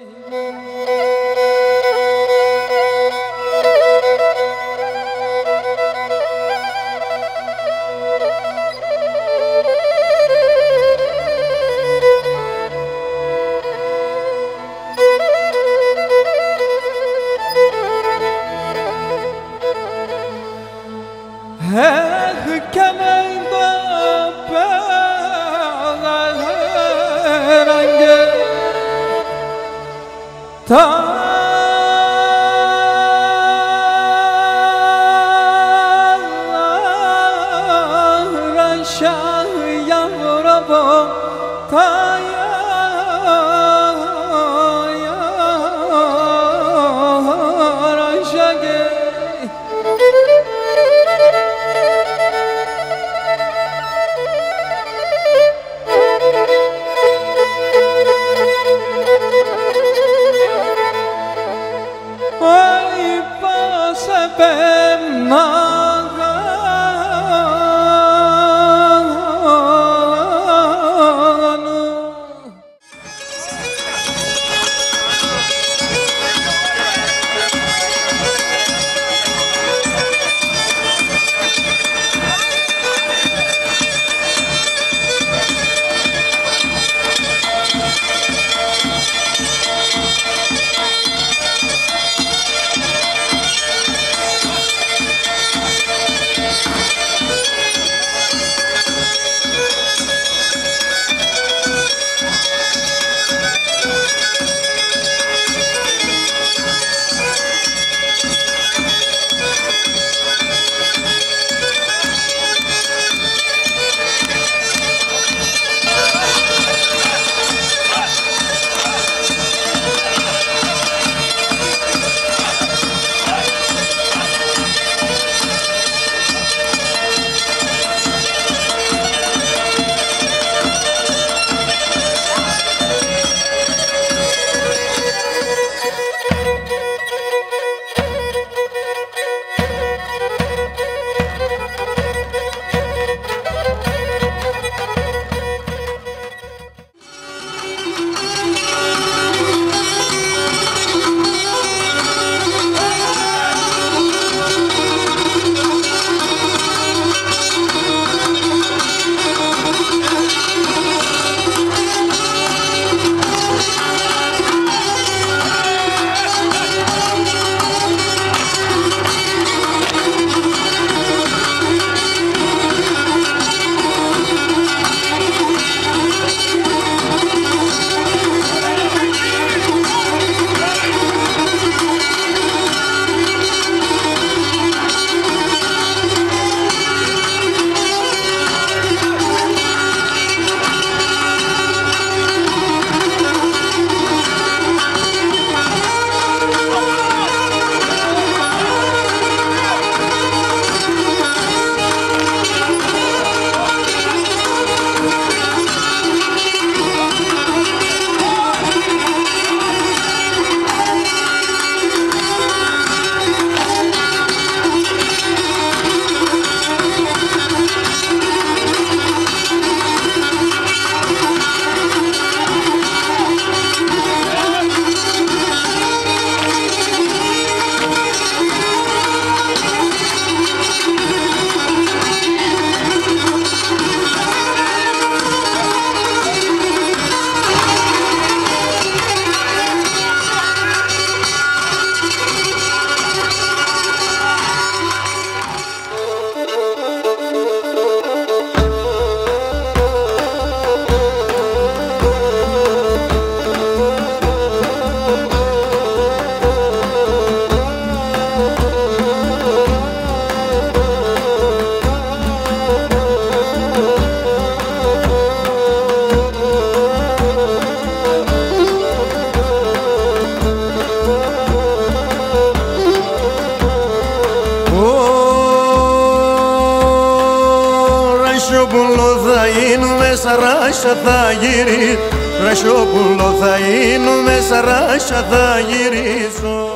Amen. تا ben na θα γίνουμε σαράσια θα γυρίσω Ρασιόπουλο θα γίνουμε σαράσια θα γυρίσω